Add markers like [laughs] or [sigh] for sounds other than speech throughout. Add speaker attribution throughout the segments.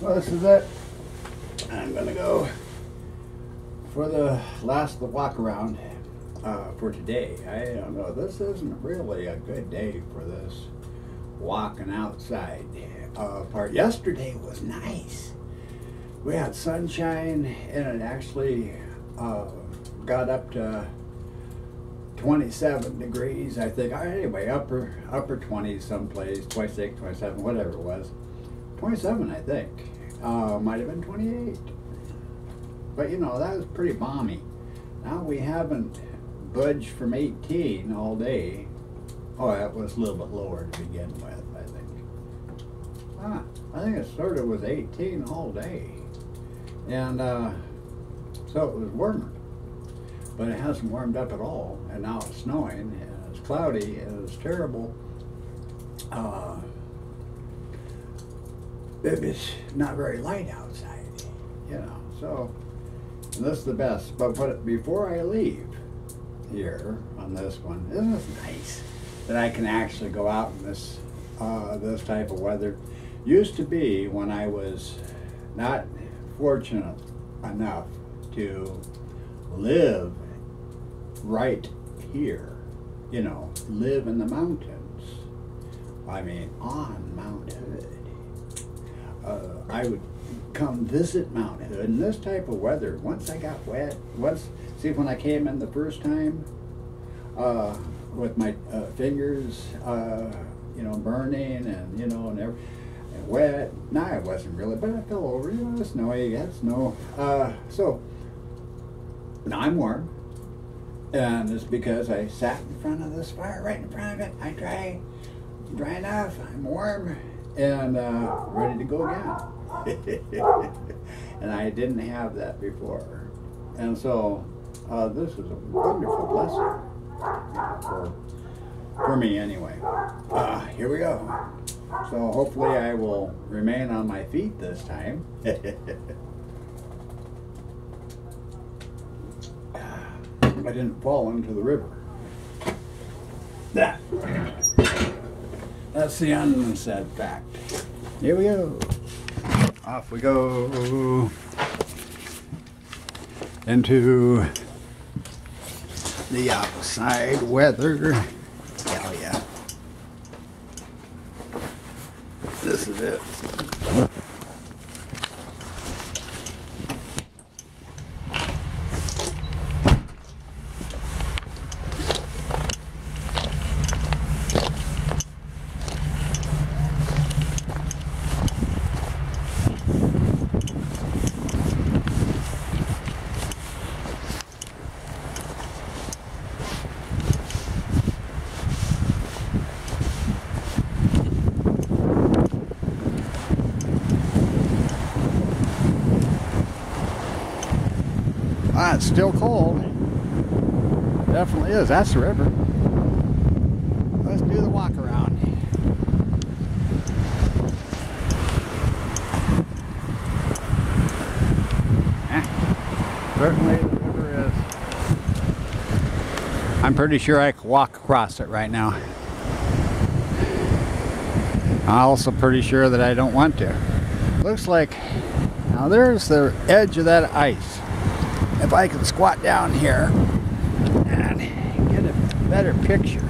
Speaker 1: Well, this is it. I'm gonna go for the last walk around uh, for today. I don't know. This isn't really a good day for this walking outside uh, part. Yesterday was nice. We had sunshine and it actually uh, got up to 27 degrees, I think. Anyway, upper upper 20s someplace, 26, 27, whatever it was. 27, I think. Uh, might have been 28. But you know, that was pretty balmy. Now we haven't budged from 18 all day. Oh, that was a little bit lower to begin with, I think. Ah, I think it started with 18 all day. And uh, so it was warmer. But it hasn't warmed up at all. And now it's snowing and it's cloudy and it's terrible. Uh, it's not very light outside, you know. So this is the best. But what, before I leave here on this one, isn't this nice that I can actually go out in this uh, this type of weather? Used to be when I was not fortunate enough to live right here, you know, live in the mountains. I mean, on Mount Hood. Uh, I would come visit Mount Hood in this type of weather. Once I got wet, once, see when I came in the first time, uh, with my uh, fingers, uh, you know, burning and, you know, and, wet. No, I wasn't really, but I fell over, you know, snowy, got snow. Uh, so, now I'm warm. And it's because I sat in front of this fire, right in front of it. I dry, dry enough, I'm warm, and uh, ready to go again. [laughs] and I didn't have that before. And so uh, this is a wonderful blessing for, for me anyway. Uh, here we go. So hopefully I will remain on my feet this time. [laughs] I didn't fall into the river. That. That's the unsaid fact. Here we go. Off we go into the outside weather. Hell yeah. This is it. Ah, it's still cold. Definitely is. That's the river. Let's do the walk around. Certainly the river is. I'm pretty sure I could walk across it right now. I'm also pretty sure that I don't want to. Looks like, now there's the edge of that ice if I can squat down here and get a better picture.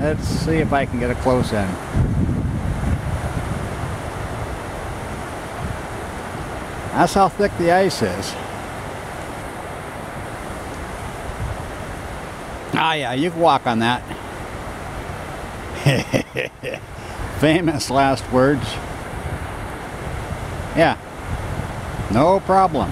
Speaker 1: Let's see if I can get a close in. That's how thick the ice is. Ah yeah, you can walk on that. [laughs] Famous last words. Yeah, no problem.